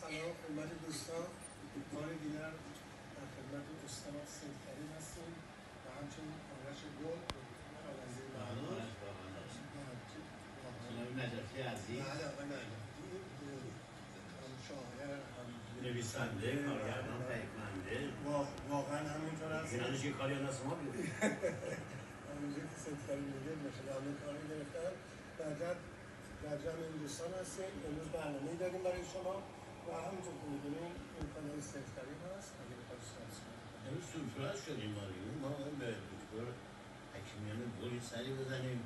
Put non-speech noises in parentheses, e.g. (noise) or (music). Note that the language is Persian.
سلام خدمت دوستان. بار دیگر در خدمت استاد سید کریم هستیم و همچنین آرش گل آرزی معروف جناب نجفی عزیز. بله هم شاعر هم نویسنده کارگردان تهیه‌کننده وا- واقعا همینطور هست اینانش یه کاری از ما بیاد (laughs) همونجور که سید کریم میگه مثل همه کاری گرفتن. در جمع این دوستان هستیم. امروز برنامه داریم برای شما. و همونطور که می‌دونیم این کانال کریم هست اگه بخواید سبز کنید امروز سورپرایز شدیم ما ما به دکتر حکیمیان گلی سری بزنیم.